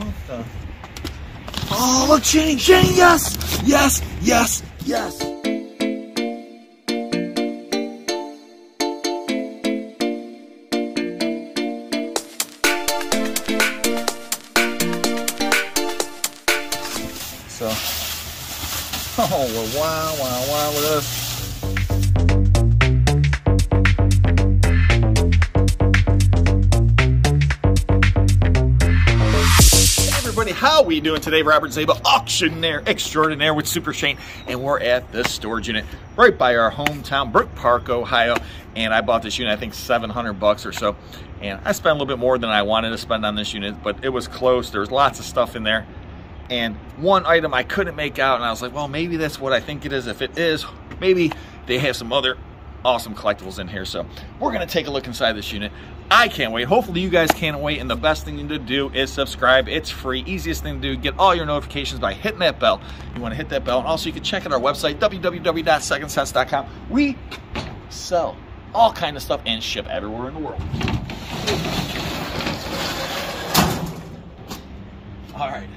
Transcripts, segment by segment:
What the? Oh, look, Shane, Shane, yes, yes, yes, yes. So, oh, wow, wow, wow, look at this. We doing today? Robert Zjaba, auctioneer extraordinaire with Super Shane, and we're at the storage unit right by our hometown, Brook Park, Ohio. And I bought this unit, I think 700 bucks or so. And I spent a little bit more than I wanted to spend on this unit, but it was close. There was lots of stuff in there. And one item I couldn't make out, and I was like, well, maybe that's what I think it is. If it is, maybe they have some other awesome collectibles in here. So we're gonna take a look inside this unit. I can't wait. Hopefully you guys can't wait. And the best thing to do is subscribe. It's free. Easiest thing to do. Get all your notifications by hitting that bell. You wanna hit that bell. And also you can check out our website, www.2ndcents.com. We sell all kind of stuff and ship everywhere in the world. All right.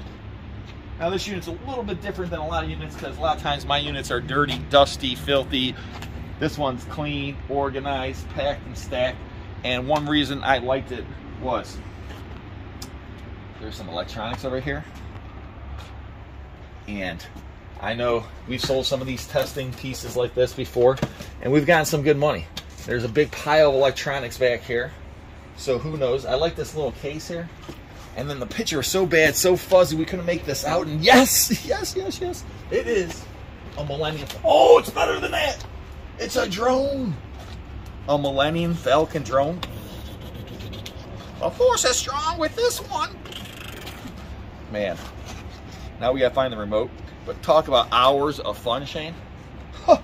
Now this unit's a little bit different than a lot of units because a lot of times my units are dirty, dusty, filthy. This one's clean, organized, packed and stacked. And one reason I liked it was there's some electronics over here. And I know we've sold some of these testing pieces like this before, and we've gotten some good money. There's a big pile of electronics back here. So who knows? I like this little case here. And then the picture is so bad, so fuzzy, we couldn't make this out. And yes, yes, yes, yes, it is a Millennium. Oh, it's better than that. It's a drone. A Millennium Falcon drone. A force is strong with this one. Man, now we gotta find the remote. But talk about hours of fun, Shane. Huh.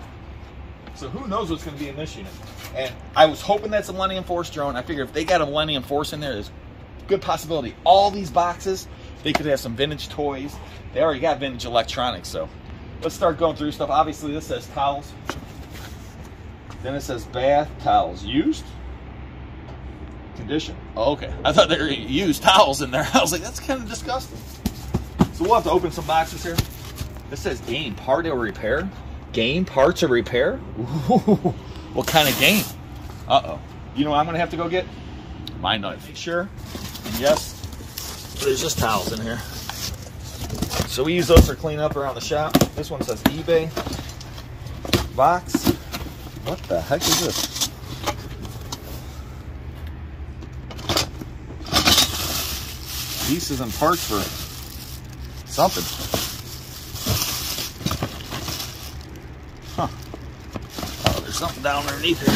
So who knows what's gonna be in this unit? And I was hoping that's a Millennium Force drone. I figure if they got a Millennium Force in there, there's good possibility. All these boxes, they could have some vintage toys. They already got vintage electronics, so let's start going through stuff. Obviously, this says towels. Then it says bath towels used. Condition. Oh, okay. I thought they were used towels in there. I was like, that's kind of disgusting. So we'll have to open some boxes here. This says game part or repair. Game parts or repair? Ooh, what kind of game? Uh-oh. You know what I'm going to have to go get? My knife. Make sure. And yes, there's just towels in here. So we use those for cleanup around the shop. This one says eBay. Box. What the heck is this? Pieces and parts for something. Huh. Oh, there's something down underneath here.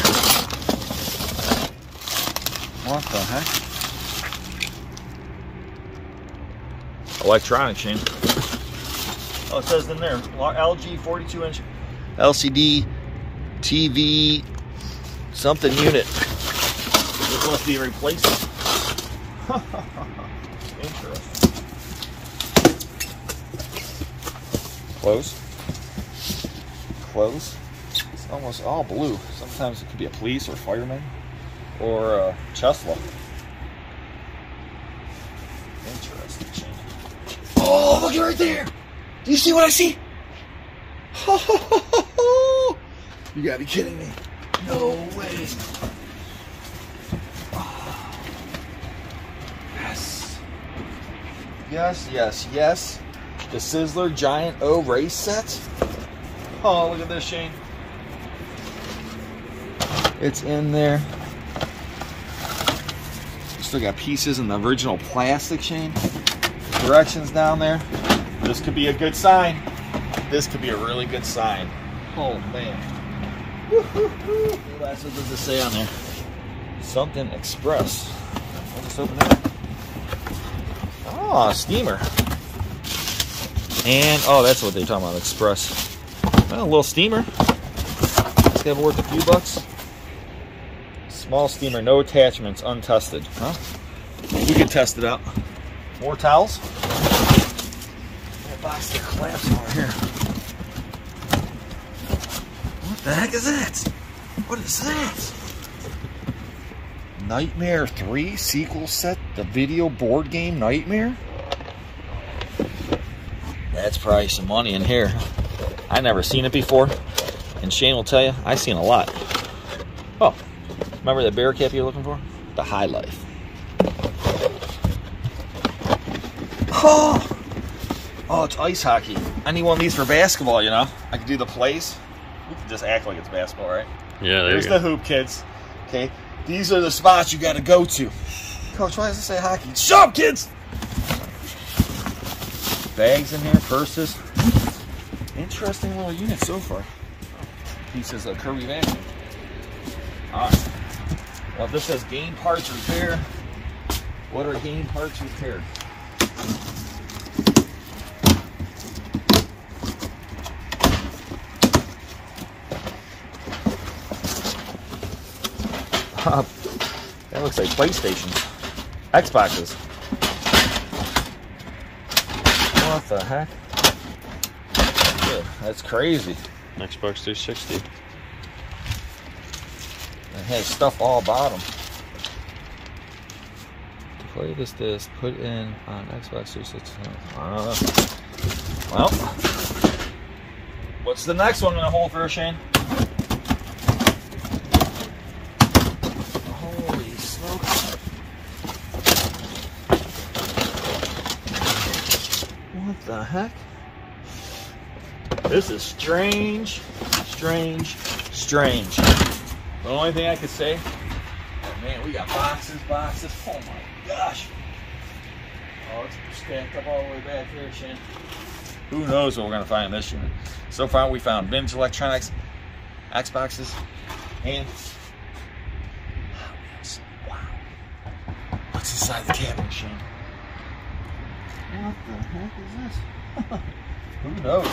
What the heck? Electronic chain. Oh, it says in there, LG 42 inch LCD TV something unit. This must be replaced. Interesting. Close. Close. It's almost all blue. Sometimes it could be a police or fireman or a Tesla. Interesting change. Oh, look at right there. Do you see what I see? You gotta be kidding me. No way. Yes. Yes, yes, yes. The Sizzler Giant O race set. Oh, look at this, Shane. It's in there. Still got pieces in the original plastic, Shane. Directions down there. This could be a good sign. This could be a really good sign. Oh, man. That's what does it say on there? Something Express. Open it. Oh, ah, steamer. And oh, that's what they're talking about, Express. Well, a little steamer. It's gonna worth a few bucks. Small steamer, no attachments, untested. Huh? We can test it out. More towels. That box that collapsed over here. What the heck is that? What is that? Nightmare 3 sequel set, the video board game Nightmare? That's probably some money in here. I never seen it before. And Shane will tell you, I seen a lot. Oh, remember that bear cap you're looking for? The High Life. Oh, oh, it's ice hockey. I need one of these for basketball, you know? I could do the plays. Just act like it's basketball, right? Yeah, there Here's the hoop, kids. Okay, these are the spots you got to go to. Coach, why does it say hockey? Shut up, kids! Bags in here, purses. Interesting little unit so far. Pieces of Kirby vacuum. Alright. Well, this says game parts repair. What are game parts repair? Uh, that looks like PlayStations. Xboxes. What the heck? Yeah, that's crazy. Xbox 360. It has stuff all about them. To play this disc, put in on Xbox 360. Uh, well, what's the next one gonna hold for Shane? Holy smokes. What the heck? This is strange, strange, strange. The only thing I could say, oh man, we got boxes, boxes. Oh my gosh. Oh, it's stacked up all the way back here, Shane. Who knows what we're gonna find this unit? So far, we found vintage electronics, Xboxes, and wow. What's inside the cabinet, Shane? What the heck is this? Who knows?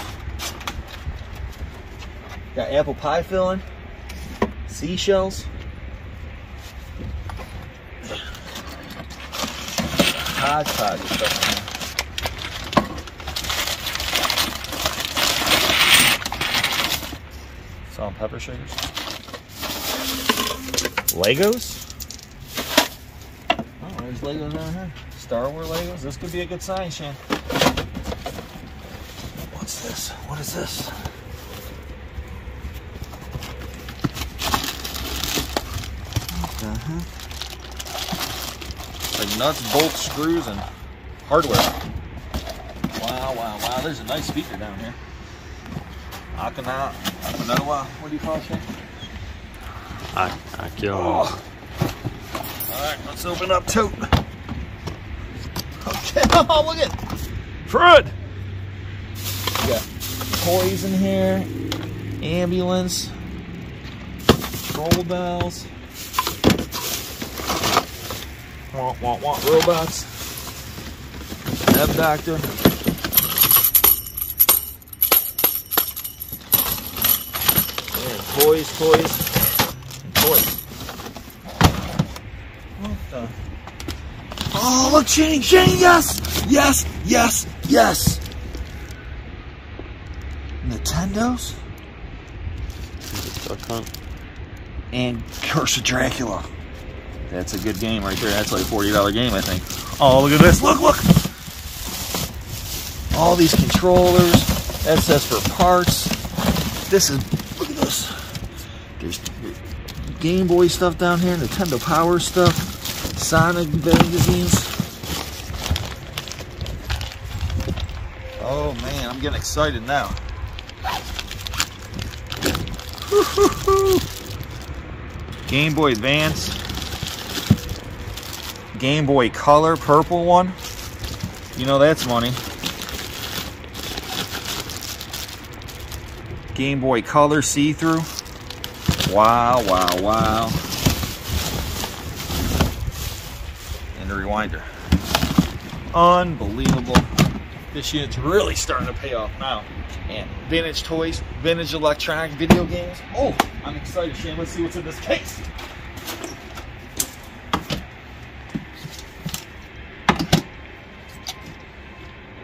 Got apple pie filling, seashells. Hodgepodge stuff. Salt and pepper shakers. Legos? Oh, there's Legos down here. Star Wars Legos. This could be a good sign, Shane. What's this? What is this? What the heck? Like nuts, bolts, screws, and hardware. Wow, wow, wow. There's a nice speaker down here. Akana, Akanawa, what do you call it, Shane? I, I kill Oh. Alright, let's open up tote. Okay, oh, look at Fred! Toys in here, ambulance, troll bells, wah, wah, wah, robots, F Doctor. And toys, toys, and toys. What the? Oh, look, Shane, Shane, yes! Yes, yes, yes! Nintendos Duck Hunt. and Curse of Dracula. That's a good game right there. That's like a $40 game, I think. Oh, look at this. Look, look! All these controllers. That says for parts. This is, look at this. There's Game Boy stuff down here, Nintendo Power stuff, Sonic magazines. Oh man, I'm getting excited now. Game Boy Advance. Game Boy Color, purple one. You know that's money. Game Boy Color see-through. Wow, wow, wow. And a rewinder. Unbelievable. This unit's really starting to pay off now. Vintage toys, vintage electronic video games. Oh, I'm excited, Shane. Let's see what's in this case.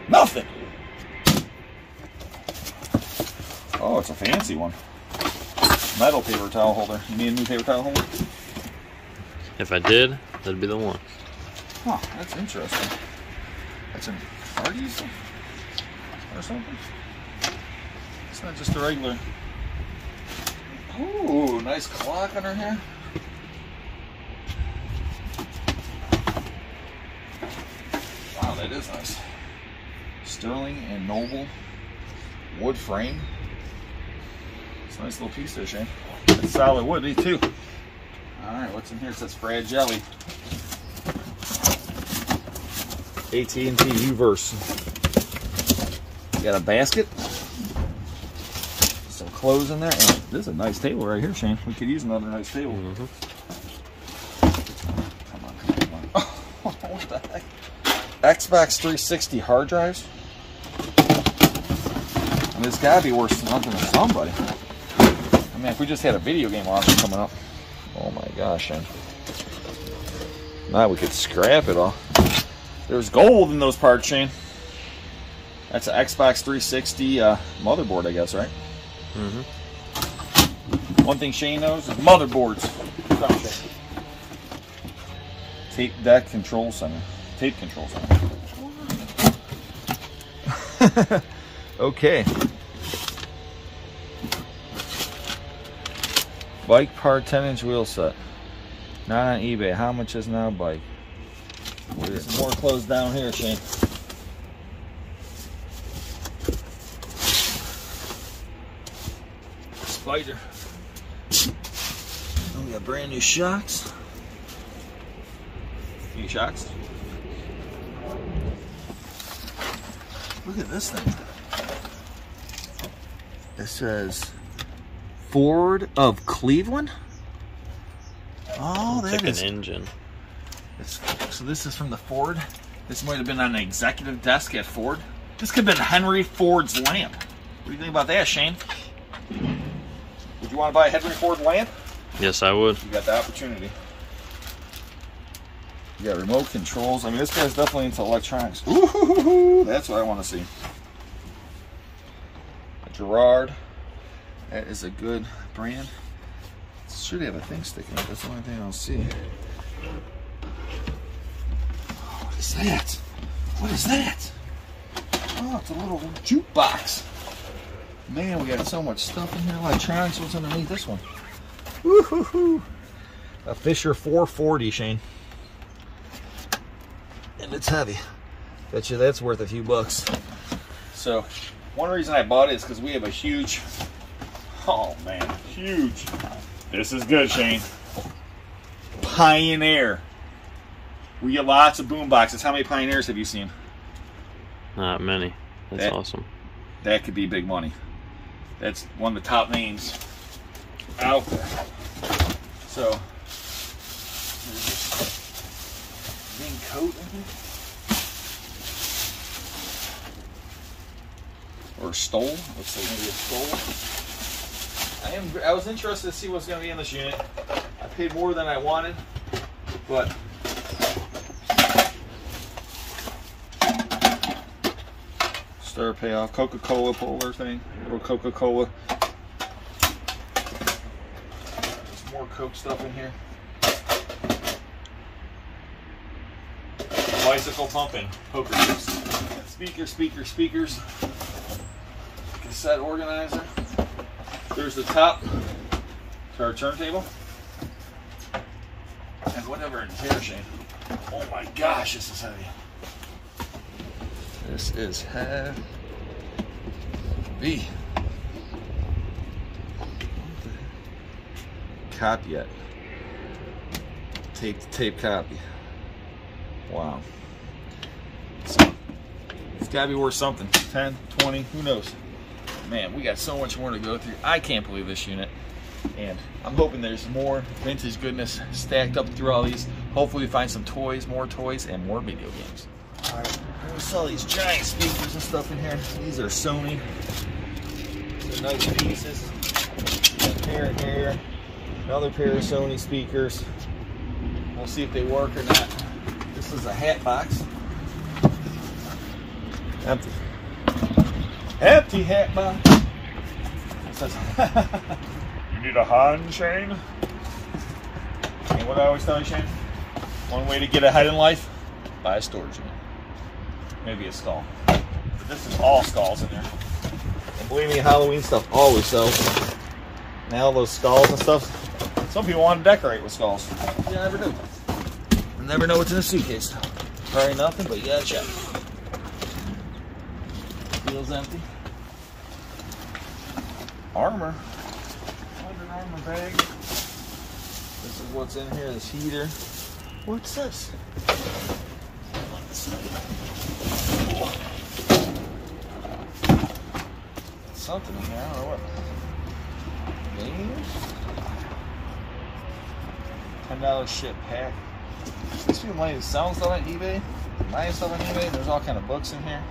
Nothing. Oh, it's a fancy one. Metal paper towel holder. You need a new paper towel holder? If I did, that'd be the one. Huh, that's interesting. That's an Hardee's? or something. It's not just a regular. Ooh, nice clock on her hair. Wow, that is nice. Sterling and Noble wood frame. It's a nice little piece there, eh? Shane. It's solid wood, me too. All right, what's in here? It says Fragile. AT&T Uverse. Got a basket. Clothes in there. And this is a nice table right here, Shane. We could use another nice table. Mhm. Come on, come on. Oh, what the heck? Xbox 360 hard drives? I mean, it's gotta be worth something to somebody. I mean, if we just had a video game auction coming up. Oh my gosh, man. Now we could scrap it all. There's gold in those parts, Shane. That's an Xbox 360 uh, motherboard, I guess, right? Mhm. One thing Shane knows is motherboards. Tape deck control center. Tape control center. okay. Bike part 10 inch wheel set. Not on eBay. How much is now bike? More clothes down here, Shane. Spider. Oh, we got brand new shocks. New shocks. Look at this thing. It says Ford of Cleveland. Oh, It's that like is. an engine. It's, so this is from the Ford. This might have been on an executive desk at Ford. This could have been Henry Ford's lamp. What do you think about that, Shane? Would you want to buy a Henry Ford lamp? Yes, I would. You got the opportunity. You got remote controls. I mean, this guy's definitely into electronics. Ooh, that's what I want to see. A Garrard. That is a good brand. Should have a thing sticking out. That's the only thing I don't see. What is that? What is that? Oh, it's a little jukebox. Man, we got so much stuff in here. Electronics. What's underneath this one? Woo-hoo-hoo. A Fisher 440, Shane. And it's heavy. Bet you that's worth a few bucks. So, one reason I bought it is because we have a huge, oh man, huge. This is good, Shane. Pioneer. We get lots of boom boxes. How many Pioneers have you seen? Not many. That's That- awesome. That could be big money. That's one of the top names out there. So, green coat. Or stole. Looks like maybe a stole. I am. I was interested to see what's going to be in this unit. I paid more than I wanted, but stir payoff Coca-Cola polar thing, little Coca-Cola. More Coke stuff in here. Bicycle pumping, poker chips. Speaker, speaker, speakers. Cassette organizer. There's the top to our turntable. And whatever in here, Shane. Oh my gosh, this is heavy. This is heavy. Copy it. Tape to tape copy. Wow. So, it's got to be worth something. 10, 20, who knows? Man, we got so much more to go through. I can't believe this unit. And I'm hoping there's more vintage goodness stacked up through all these. Hopefully, we find some toys, more toys, and more video games. We saw these giant speakers and stuff in here. These are Sony. These are nice pieces. Pair here. Another pair of Sony speakers. We'll see if they work or not. This is a hat box. Empty. Empty hat box. You need a hand chain? And what I always tell you, Shane? One way to get ahead in life, buy a storage unit. Maybe a skull. But this is all skulls in there. And believe me, Halloween stuff always sells. Now those skulls and stuff. Some people want to decorate with skulls. You never do. You never know what's in a suitcase. Probably nothing, but you gotta check. Feels empty. Armor. Under Armour bag. This is what's in here, this heater. What's this? Something in here, I don't know what. Games? Ten dollar ship pack. These people might selling stuff on eBay. Buying stuff on eBay. There's all kind of books in here.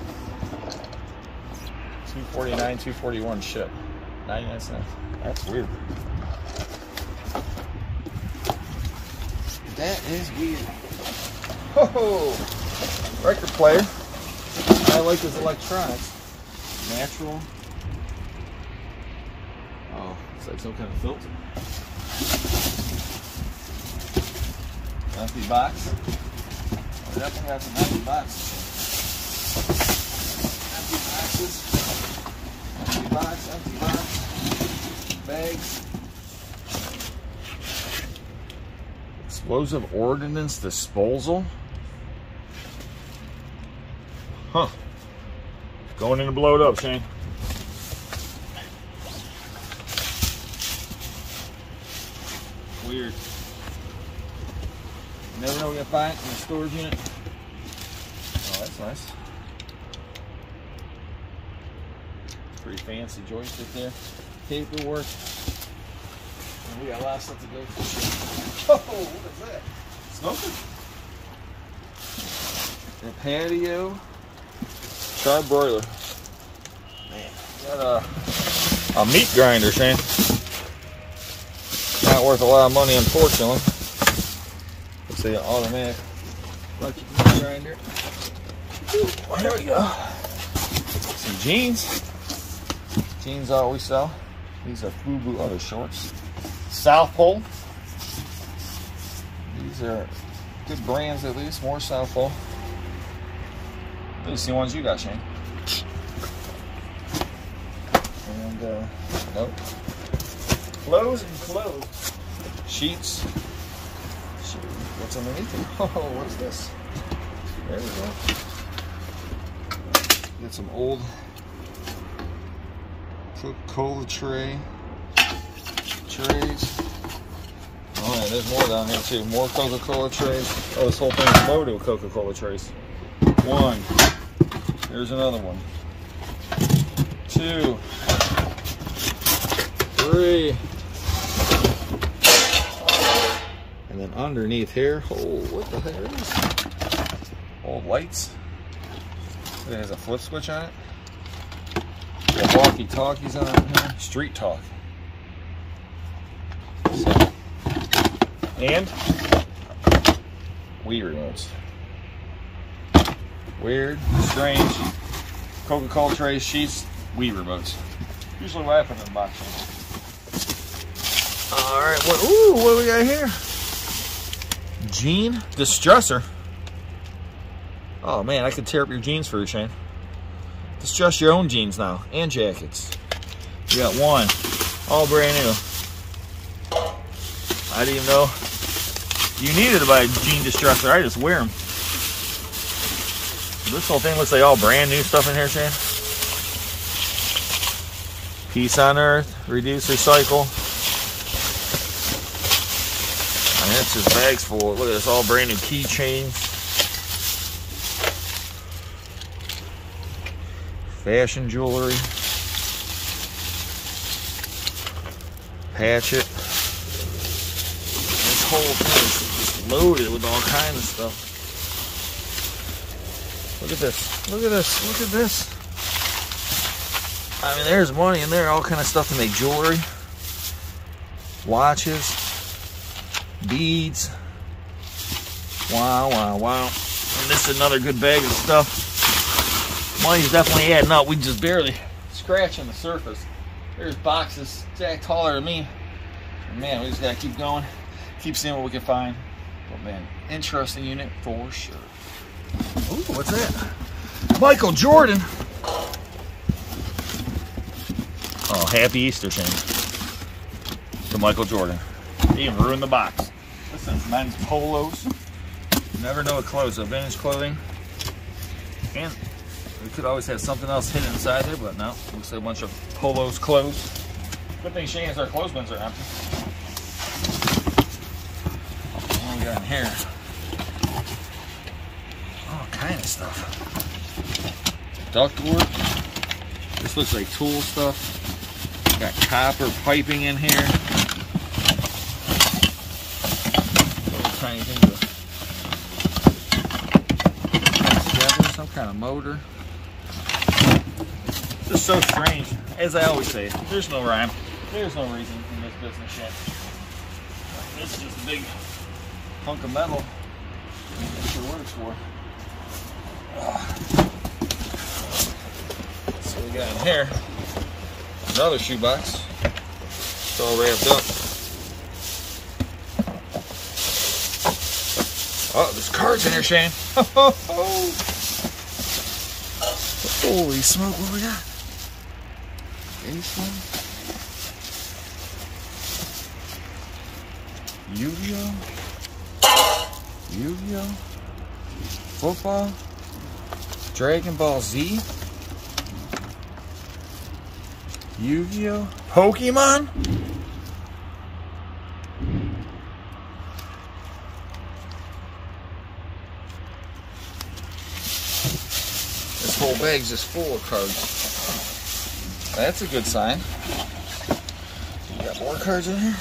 249, 241 ship. 99 cents. That's weird. That is weird. Oh, ho! record player. I like his electronics. Natural. Like some kind of filter. Empty box. Oh, definitely got some empty boxes. Empty boxes. Empty box, empty box. Bags. Explosive ordnance disposal. Huh. Going in to blow it up, Shane. Weird. Never know what you find in a storage unit. Oh, that's nice. Pretty fancy joystick there. Paperwork. And we got a lot of stuff to go through. Oh, what is that? Smoking? A patio. Char broiler. Man, got a, a meat grinder, Shane. Not worth a lot of money, unfortunately. Let's see, an automatic there we go. Some jeans. Jeans I always sell. These are FUBU other shorts. South Pole. These are good brands at least. More South Pole. These are the ones you got, Shane. And, uh, nope. Clothes and clothes. Sheets. What's underneath it? Oh, what's this? There we go. Got some old Coca-Cola tray. Trays. Oh yeah, there's more down here too. More Coca-Cola trays. Oh, this whole thing's loaded with Coca-Cola trays. One. There's another one. Two. Three. And then underneath here, oh, what the hell is this? Old lights. It has a flip switch on it. Walkie-talkies on here. Street talk. So, and Wii remotes. Weird, strange. Coca-Cola trays, sheets, Wii remotes. Usually what happens in the box. All right, what? Ooh, what do we got here? Jean distressor. Oh man, I could tear up your jeans for you, Shane. Distress your own jeans now and jackets. You got one, all brand new. I didn't even know you needed to buy a jean distressor. I just wear them. This whole thing looks like all brand new stuff in here, Shane. Peace on Earth, reduce, recycle. It's just bags full. Look at this, all brand new keychains. Fashion jewelry. Hatchet. This whole thing is loaded with all kinds of stuff. Look at this. Look at this. Look at this. I mean, there's money in there. All kind of stuff to make jewelry. Watches. Beads. Wow, wow, wow. And this is another good bag of stuff. Money's definitely adding up. We just barely scratching the surface. There's boxes jack taller than me. Man, we just gotta keep going. Keep seeing what we can find. But man, interesting unit for sure. Ooh, what's that? Michael Jordan. Oh, happy Easter, Shane. To Michael Jordan. He even ruined the box. This is men's polos. You never know what clothes, vintage clothing. And we could always have something else hidden inside there, but no. Looks like a bunch of polos clothes. Good thing Shane has our clothes bins are empty. What we got in here? All kind of stuff. Ductwork. This looks like tool stuff. Got copper piping in here. Little tiny thing to together, some kind of motor. Just so strange. As I always say, there's no rhyme. There's no reason in this business yet. This is just a big hunk of metal. That's what it works for. So we got in here another shoebox. It's all wrapped up. Oh, there's cards in here, Shane. Holy smoke, what we got? Ace one. Yu-Gi-Oh! Yu-Gi-Oh! Football? Dragon Ball Z? Yu-Gi-Oh! Pokemon? Bag's just full of cards. That's a good sign. You got more cards in here?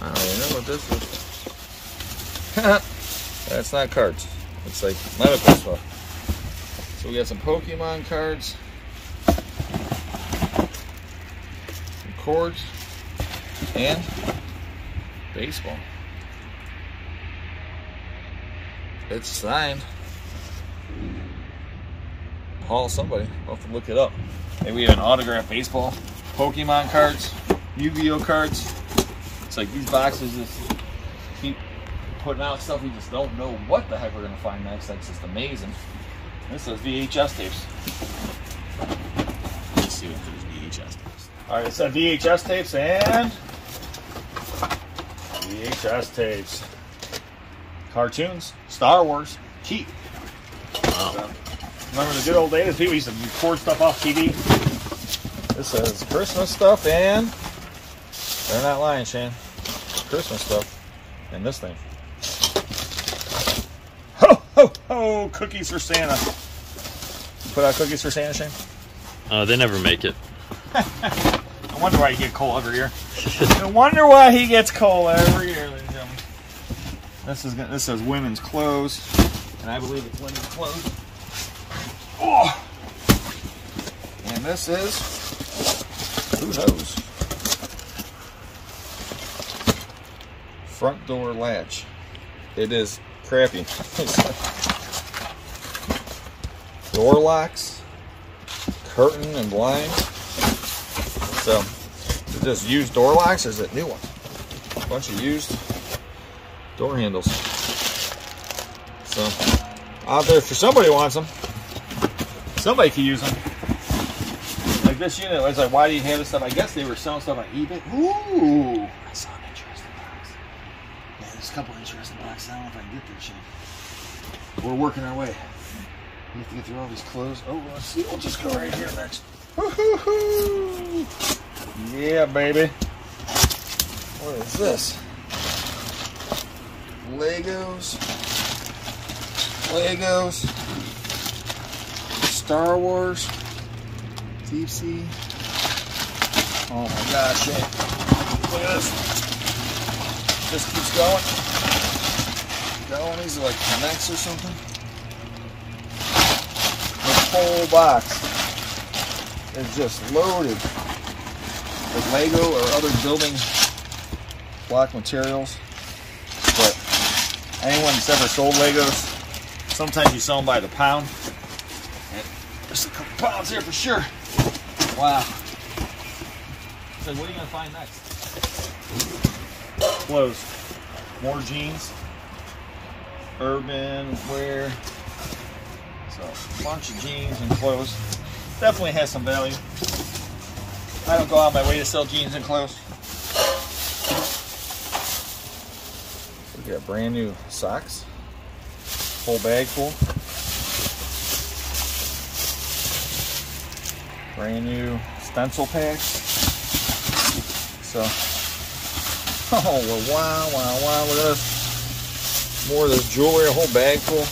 I don't know what this is. That's not cards. It's like medical stuff. So we got some Pokemon cards, some cords, and baseball. It's signed. Paul somebody. I'll have to look it up. Maybe we have an autographed baseball, Pokemon cards, Yu-Gi-Oh cards. It's like these boxes just keep putting out stuff we just don't know what the heck we're gonna find next. That's just amazing. This is VHS tapes. Let's see what there's VHS tapes. Alright, it's a VHS tapes and VHS tapes. Cartoons, Star Wars, cheap. Wow. Remember the good old days? People used to record stuff off TV. This is Christmas stuff and they're not lying, Shane. Christmas stuff and this thing. Ho ho ho! Cookies for Santa. Put out cookies for Santa, Shane. Uh, they never make it. I wonder why you get coal every year. I wonder why he gets coal every year, ladies and gentlemen. This is this says women's clothes, and I believe it's women's clothes. Oh. And this is who knows? Front door latch. It is crappy. door locks, curtain and blinds. So, is just used door locks is it new one? A bunch of used door handles. So, out there for somebody wants them. Somebody could use them. Like this unit, I was like, why do you have this stuff? I guess they were selling stuff on eBay. Ooh! I saw an interesting box. Yeah, there's a couple interesting boxes. I don't know if I can get there, Shane. We're working our way. We have to get through all these clothes. Oh, let's see. We'll just go right here next. Woo-hoo-hoo. Yeah, baby. What is this? Legos. Legos. Star Wars. Deep Sea. Oh my gosh. Look at this. Just keeps going. Going. These are like connects or something. This whole box is just loaded with Lego or other building block materials. Anyone ever sold Legos, sometimes you sell them by the pound. And there's a couple pounds here for sure. Wow. So what are you gonna find next? Clothes. More jeans. Urban wear. So, a bunch of jeans and clothes. Definitely has some value. I don't go out my way to sell jeans and clothes. Got brand new socks. whole bag full. Brand new stencil packs. So, oh, well, wow, wow, wow, at this. More of this jewelry, a whole bag full.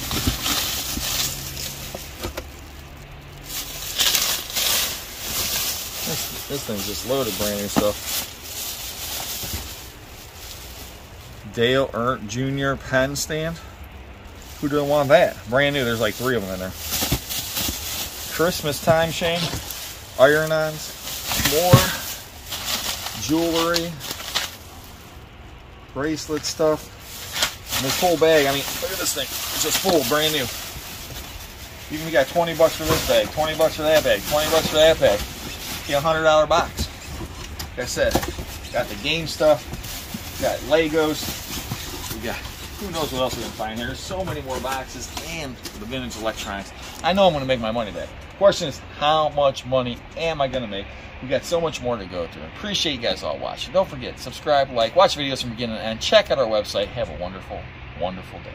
This, this thing's just loaded brand new stuff. Dale Earnhardt Jr. pen stand. Who doesn't want that? Brand new. There's like three of them in there. Christmas time, Shane. Iron-ons. More jewelry. Bracelet stuff. And this whole bag, I mean, look at this thing. It's just full, brand new. Even got 20 bucks for this bag, 20 bucks for that bag, 20 bucks for that bag. Get a hundred dollar box. Like I said, got the game stuff, got Legos, who knows what else we can find here. There's so many more boxes and the vintage electronics. I know I'm gonna make my money back. Question is, how much money am I gonna make? We got so much more to go through. Appreciate you guys all watching. Don't forget, subscribe, like, watch videos from beginning to end. Check out our website. Have a wonderful, wonderful day.